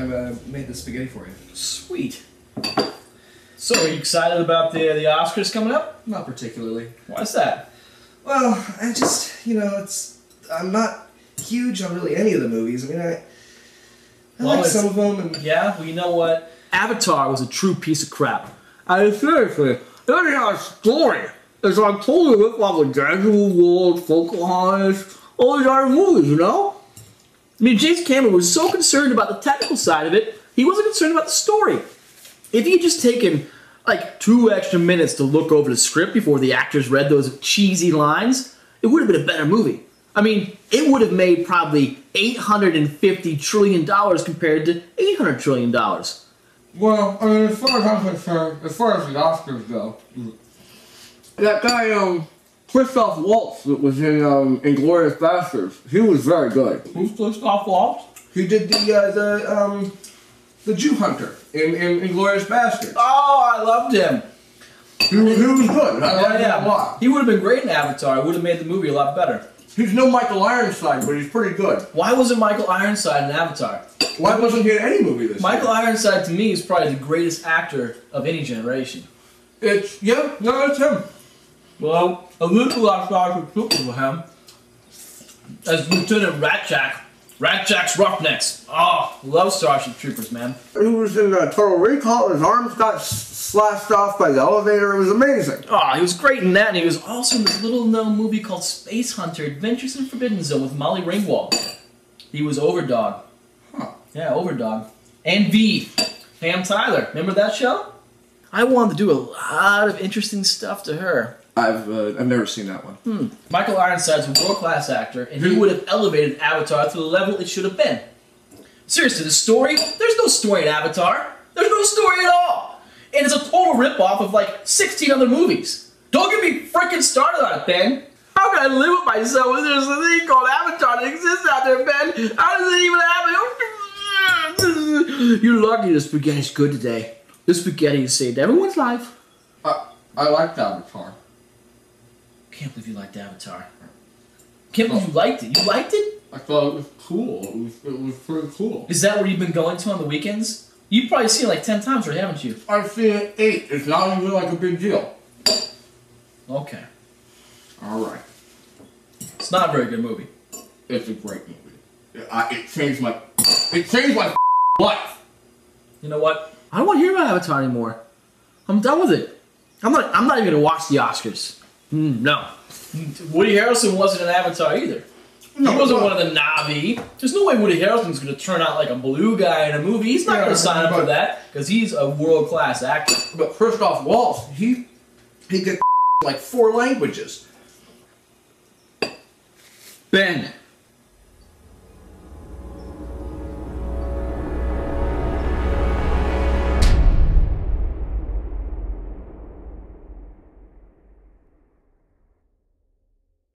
uh, made the spaghetti for you. Sweet. So, are you excited about the the Oscars coming up? Not particularly. Why's that? Well, I just, you know, it's. I'm not huge on really any of the movies. I mean, I. I Well, like some of them, and Yeah, well, you know what? Avatar was a true piece of crap. I mean, seriously, that is our story. It's like totally rip off of Daniel World, Pocahontas, all these other movies, you know? I mean, James Cameron was so concerned about the technical side of it, he wasn't concerned about the story. If he had just taken like two extra minutes to look over the script before the actors read those cheesy lines, it would have been a better movie. I mean, it would have made probably $850 trillion compared to $800 trillion. Well, I mean, as far as I'm concerned, as far as the Oscars go, that guy, um, Christoph Waltz that was in, um, Inglorious Basterds, he was very good. Who's Christoph Waltz? he did the uh, the um, the Jew hunter in in Inglorious Basterds. Oh, I loved him. He, was- he was good. I Yeah, liked him a lot. He would have been great in Avatar. It would have made the movie a lot better. He's no Michael Ironside, but he's pretty good. Why wasn't Michael Ironside in Avatar? Why wasn't he in any movie this year? Michael year? Ironside to me is probably the greatest actor of any generation. It's yeah, no, it's him. Well, a little I started super for him as Lieutenant Rasczak. Rasczak's Roughnecks. Oh, love Starship Troopers, man. He was in uh, Total Recall, his arms got s- slashed off by the elevator, it was amazing. Oh, he was great in that, and he was also in this little known movie called Space Hunter Adventures in Forbidden Zone with Molly Ringwald. He was Overdog. Huh. Yeah, Overdog. And V. Ham Tyler. Remember that show? I wanted to do a lot of interesting stuff to her. I've uh, I've never seen that one. Michael Ironside's a world class actor, and he would have elevated Avatar to the level it should have been. Seriously, the story? There's no story in Avatar. There's no story at all. And it's a total ripoff of like 16 other movies. Don't get me freaking started on it, Ben. How can I live with myself when there's a thing called Avatar that exists out there, Ben? How does it even happen? You're lucky the spaghetti's good today. The spaghetti saved everyone's life. I, I liked Avatar. Can't believe you liked Avatar. Can't believe you liked it. You liked it? I thought it was cool. It was, it was pretty cool. Is that where you've been going to on the weekends? You've probably seen it like 10 times already, haven't you? I've seen it eight. It's not even like a big deal. Okay. Alright. It's not a very good movie. It's a great movie. I, it changed my. It changed my life. You know what? I don't want to hear about Avatar anymore. I'm done with it. I'm not. I'm not even gonna watch the Oscars. Mm, no. Woody Harrelson wasn't an Avatar either. No, he wasn't but- one of the Na'vi. There's no way Woody Harrelson's gonna turn out like a blue guy in a movie. He's not Yeah, gonna sign up for that because he's a world class actor. But Christoph Waltz, he he could like four languages. Ben,